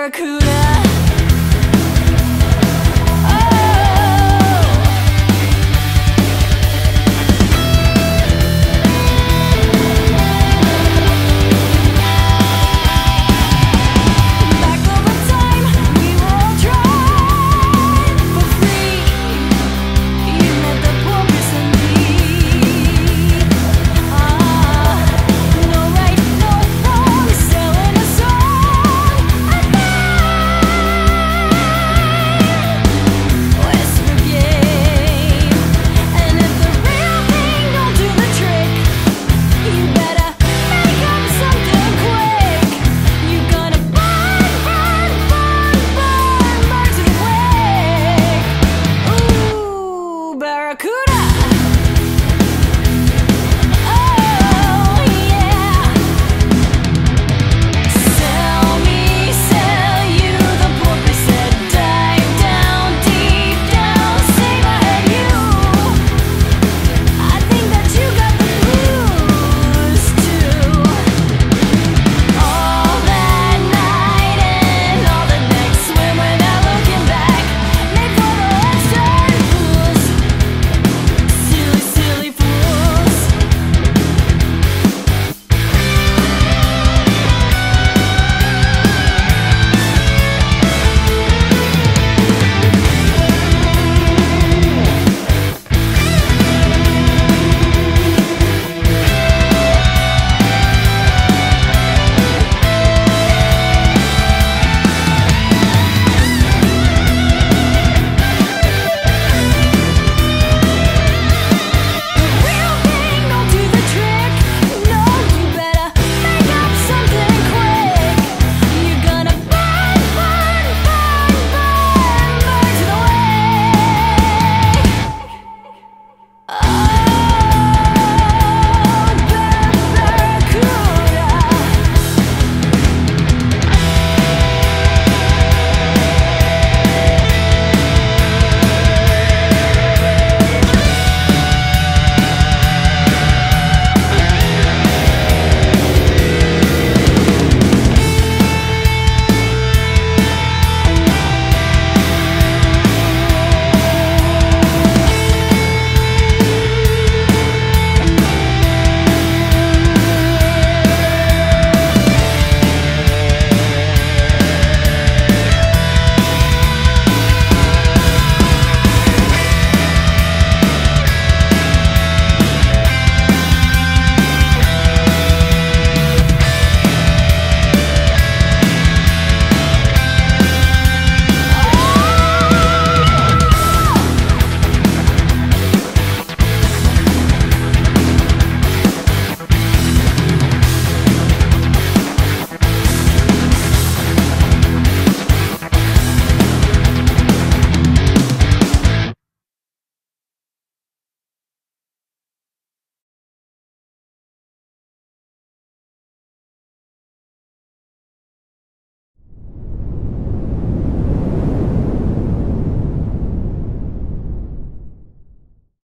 Barracuda